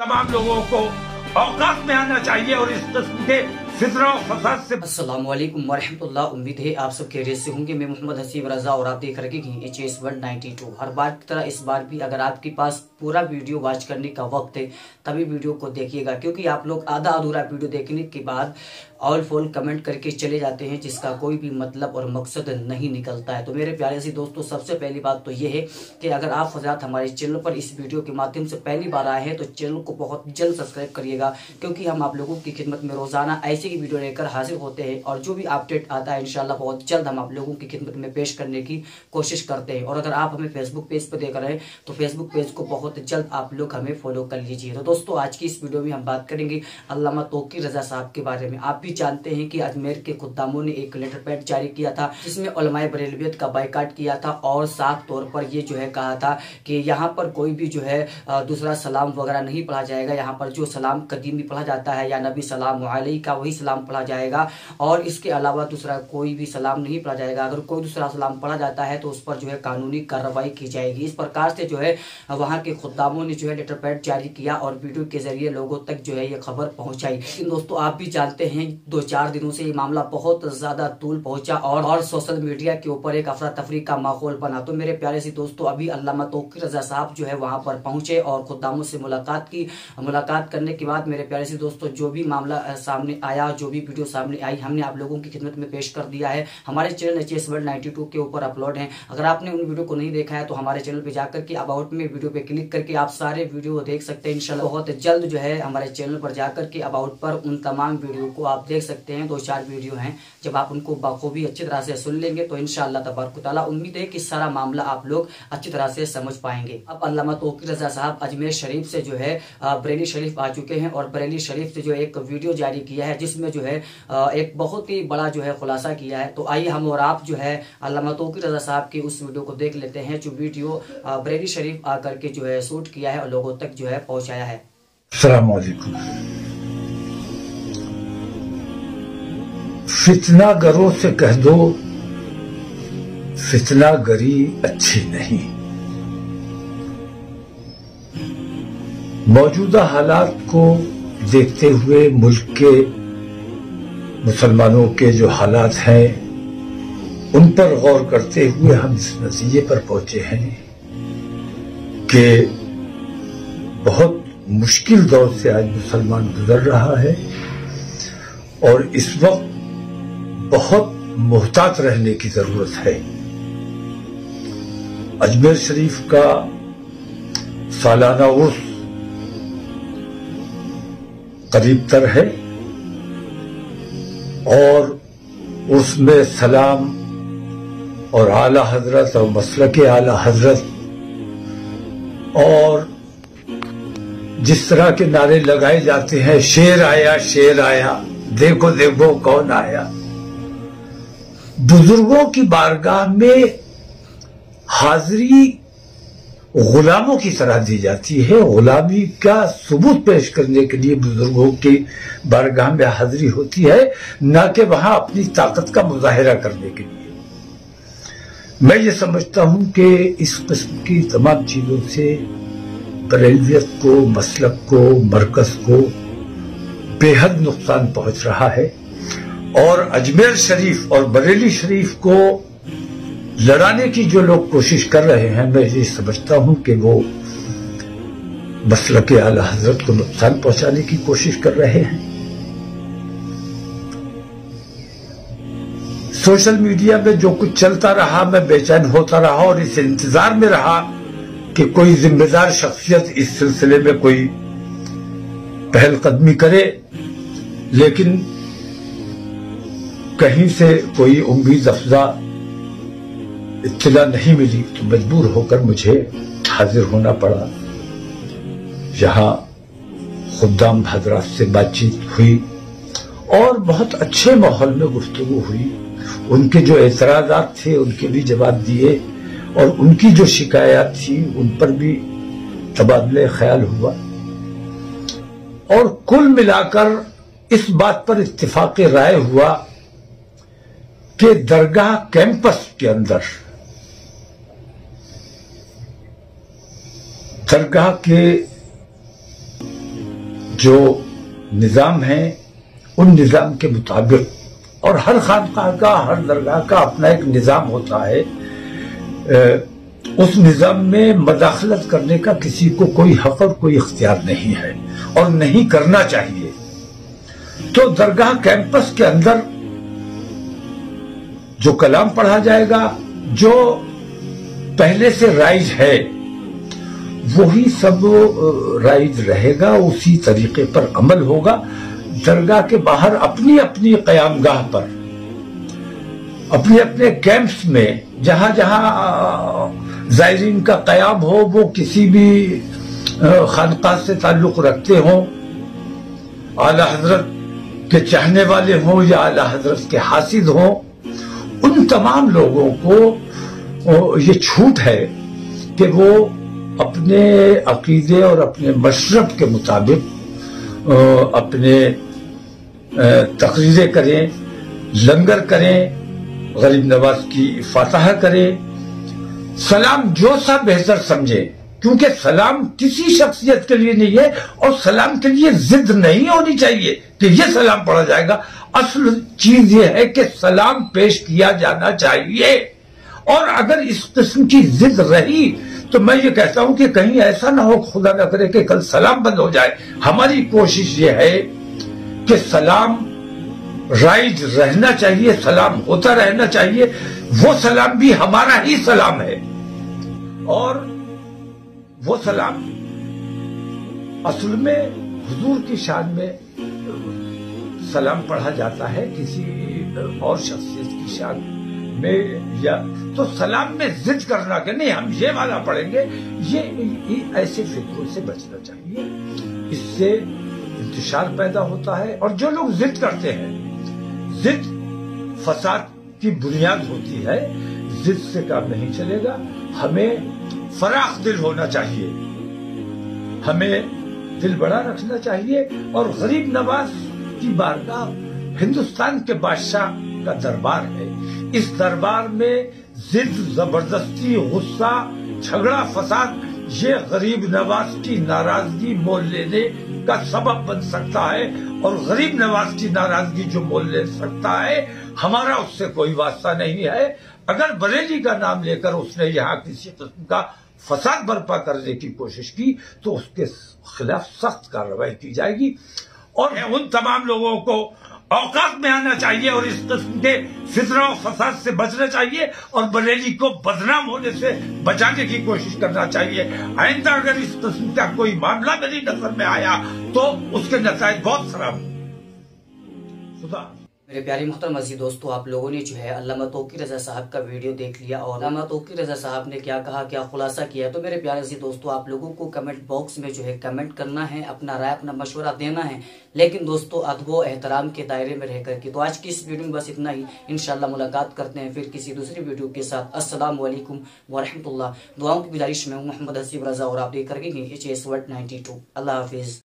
तमाम लोगों को औकात में आना चाहिए और इस किस्म के वालेकुम वरहमतुल्लाह। उम्मीद है आप सब खैरियत से होंगे। मैं मोहम्मद हसीब रजा और आप देख रहे हैं H S one ninety two हर बार की तरह इस बार भी अगर आपके पास पूरा वीडियो वॉच करने का वक्त है, तभी वीडियो को देखिएगा, क्योंकि आप लोग आधा अधूरा वीडियो देखने के बाद ऑल फोल कमेंट करके चले जाते हैं, जिसका कोई भी मतलब और मकसद नहीं निकलता है। तो मेरे प्यारे से दोस्तों, सबसे पहली बात तो ये है कि अगर आप हजरात हमारे चैनल पर इस वीडियो के माध्यम से पहली बार आए हैं तो चैनल को बहुत जल्द सब्सक्राइब करिएगा, क्योंकि हम आप लोगों की खिदमत में रोज़ाना ऐसे ही वीडियो लेकर हाजिर होते हैं और जो भी अपडेट आता है इनशाला बहुत जल्द हम आप लोगों की खिदमत में पेश करने की कोशिश करते हैं। और अगर आप हमें फेसबुक पेज पर देख रहे हैं तो फेसबुक पेज को बहुत जल्द आप लोग हमें फॉलो कर लीजिए। तो दोस्तों, आज की इस वीडियो में हम बात करेंगे अल्लामा तोकी रजा साहब के बारे में। आप भी जानते हैं कि अजमेर के खुदामों ने एक लेटर पैड जारी किया था, जिसमें उलमाए बरेलवियत का बाइकाट किया था और साफ़ तौर पर ये जो है कहा था कि यहाँ पर कोई भी जो है दूसरा सलाम वगैरह नहीं पढ़ा जाएगा। यहाँ पर जो सलाम कदीमी पढ़ा जाता है या नबी सलाम का वही सलाम पढ़ा जाएगा और इसके अलावा दूसरा कोई भी सलाम नहीं पढ़ा जाएगा। अगर कोई दूसरा सलाम पढ़ा जाता है तो उस पर जो है कानूनी कार्रवाई की जाएगी। इस प्रकार से जो है, वहाँ के खुदामों ने जो है लेटर पैड जारी किया और वीडियो के ज़रिए लोगों तक जो है ये खबर पहुंचाई। दोस्तों, आप भी जानते हैं दो चार दिनों से ये मामला बहुत ज़्यादा तूल पहुँचा और और सोशल मीडिया के ऊपर एक अफरा तफरी का माहौल बना। तो मेरे प्यारे से दोस्तों, अभी अल्लामा तोकी रजा साहब जो है वहाँ पर पहुँचे और खुदामों से मुलाकात की। मुलाकात करने के बाद मेरे प्यारे से दोस्तों, जो भी मामला सामने आया, जो भी वीडियो सामने आई, हमने आप लोगों की खिदमत में पेश कर दिया है। हमारे channel H S world ninety के ऊपर अपलोड है। अगर आपने उन वीडियो को नहीं देखा है तो हमारे चैनल पर जाकर के अबाउट में वीडियो पे क्लिक करके आप सारे वीडियो देख सकते हैं। इंशाल्लाह बहुत जल्द जो है हमारे चैनल पर जाकर के अबाउट पर उन तमाम वीडियो को आप देख सकते हैं दो चार वीडियो हैं। जब आप उनको बखूबी अच्छी तरह से सुन लेंगे तो इनशाला तबारक उम्मीद है कि सारा मामला आप लोग अच्छी तरह से समझ पाएँगे। अब अल्लाह तोकी रजा साहब अजमेर शरीफ से जो है बरेली शरीफ आ चुके हैं और बरेली शरीफ से जो एक वीडियो जारी किया है, जिसमें जो है एक बहुत ही बड़ा जो है खुलासा किया है। तो आइए हम और आप जो है अल्लाह तोकी रजा साहब की उस वीडियो को देख लेते हैं, जो वीडियो बरेली शरीफ आकर के जो है शूट किया है और लोगों तक जो है पहुँचाया है। फितना गरों से कह दो फितना गरी अच्छी नहीं। मौजूदा हालात को देखते हुए मुल्क के मुसलमानों के जो हालात हैं, उन पर गौर करते हुए हम इस नतीजे पर पहुँचे हैं कि बहुत मुश्किल दौर से आज मुसलमान गुजर रहा है और इस वक्त बहुत मोहतात रहने की ज़रूरत है। अजमेर शरीफ का सालाना उर्स करीब तर है और उसमें सलाम और आला हज़रत और मसल के आला हज़रत और जिस तरह के नारे लगाए जाते हैं, शेर आया शेर आया, देखो देखो कौन आया। बुज़ुर्गों की बारगाह में हाजिरी गुलामों की तरह दी जाती है। गुलामी का सबूत पेश करने के लिए बुज़ुर्गों की बारगाह में हाजिरी होती है, न कि वहाँ अपनी ताकत का मुजाहरा करने के लिए। मैं ये समझता हूँ कि इस किस्म की तमाम चीज़ों से बरेलवियत को, मसलक को, मरकज को बेहद नुकसान पहुँच रहा है। और अजमेर शरीफ और बरेली शरीफ को लड़ाने की जो लोग कोशिश कर रहे हैं, मैं ये समझता हूँ कि वो मसल के आला हज़रत को नुकसान पहुँचाने की कोशिश कर रहे हैं। सोशल मीडिया में जो कुछ चलता रहा, मैं बेचैन होता रहा और इस इंतज़ार में रहा कि कोई जिम्मेदार शख्सियत इस सिलसिले में कोई पहलकदमी करे, लेकिन कहीं से कोई उम्मीद अफजा इतला नहीं मिली तो मजबूर होकर मुझे हाजिर होना पड़ा। जहाँ खुदाम हजरात से बातचीत हुई और बहुत अच्छे माहौल में गुफ्तु हुई। उनके जो एतराजात थे, उनके भी जवाब दिए और उनकी जो शिकायत थी, उन पर भी तबादले ख्याल हुआ। और कुल मिलाकर इस बात पर इत्तेफाक राय हुआ के दरगाह कैंपस के अंदर। दरगाह के जो निज़ाम है, उन निज़ाम के मुताबिक, और हर खानका का, हर दरगाह का अपना एक निज़ाम होता है। उस निज़ाम में मदाखलत करने का किसी को कोई हक और कोई इख्तियार नहीं है, और नहीं करना चाहिए। तो दरगाह कैंपस के अंदर जो कलाम पढ़ा जाएगा, जो पहले से राइज है, वही सब राइज रहेगा, उसी तरीके पर अमल होगा, दरगाह के बाहर अपनी अपनी कयामगाह पर। अपने अपने कैंप्स में जहाँ जहाँ जायरीन का कयाम हो, वो किसी भी खानका से ताल्लुक रखते हो, आला हज़रत के चाहने वाले हों या आला हज़रत के हासिद हों उन तमाम लोगों को ये छूट है कि वो अपने अकीदे और अपने मशरब के मुताबिक अपने तकरीरें करें, लंगर करें, गरीब नवाज़ की फतह करें। सलाम जो सा बेहतर समझे, क्योंकि सलाम किसी शख्सियत के लिए नहीं है और सलाम के लिए जिद नहीं होनी चाहिए कि ये सलाम पढ़ा जाएगा। असल चीज़ ये है कि सलाम पेश किया जाना चाहिए। और अगर इस किस्म की जिद रही तो मैं ये कहता हूँ कि कहीं ऐसा ना हो, खुदा न करे कि कल सलाम बंद हो जाए। हमारी कोशिश ये है कि सलाम राइज रहना चाहिए, सलाम होता रहना चाहिए। वो सलाम भी हमारा ही सलाम है। और वो सलाम असल में हुजूर की शान में सलाम पढ़ा जाता है किसी और शख्सियत की शान में या तो सलाम में जिद करना कि नहीं हम ये वाला पढ़ेंगे। ये, ऐसे फिक्रों से बचना चाहिए। इससे इंतशार पैदा होता है और जो लोग जिद करते हैं जिद फसाद की बुनियाद होती है जिद से काम नहीं चलेगा। हमें फराख दिल होना चाहिए। हमें दिल बड़ा रखना चाहिए और गरीब नवाज़ की बारगाह हिंदुस्तान के बादशाह का दरबार है। इस दरबार में जिद, ज़बरदस्ती, गुस्सा, झगड़ा, फसाद, ये गरीब नवाज़ की नाराज़गी, मोल लेने का सबब बन सकता है और गरीब नवाज़ की नाराज़गी जो मोल ले सकता है, हमारा उससे कोई वास्ता नहीं है। अगर बरेली का नाम लेकर उसने यहाँ किसी किस्म का फसाद बर्पा करने की कोशिश की तो उसके खिलाफ सख्त कार्रवाई की जाएगी। और उन तमाम लोगों को औकात में आना चाहिए और इस किस्म के फितना और फसाद से बचना चाहिए और बरेली को बदनाम होने से बचाने की कोशिश करना चाहिए। आइंदा अगर इस किस्म का कोई मामला मेरी नज़र में आया तो उसके नतज बहुत खराब खुदा। मेरे प्यारे मुख्तर मसीह दोस्तों, आप लोगों ने जो है अल्लाह तोकी रजा साहब का वीडियो देख लिया और अल्लाह तोकी रजा साहब ने क्या कहा, क्या खुलासा किया? तो मेरे प्यारे मसीह दोस्तों, आप लोगों को कमेंट बॉक्स में जो है कमेंट करना है, अपना राय, अपना मशवरा देना है। लेकिन दोस्तों अदबो एहतराम के दायरे में रह करके तो आज की इस वीडियो में बस इतना ही। इनशाला मुलाकात करते हैं फिर किसी दूसरी वीडियो के साथ। असलम वरहमतुल्ला दुआओं की गुजारिश में मोहम्मद हसीब रजा और आप देख करके नाइन्टी टू। अल्लाह हाफिज़।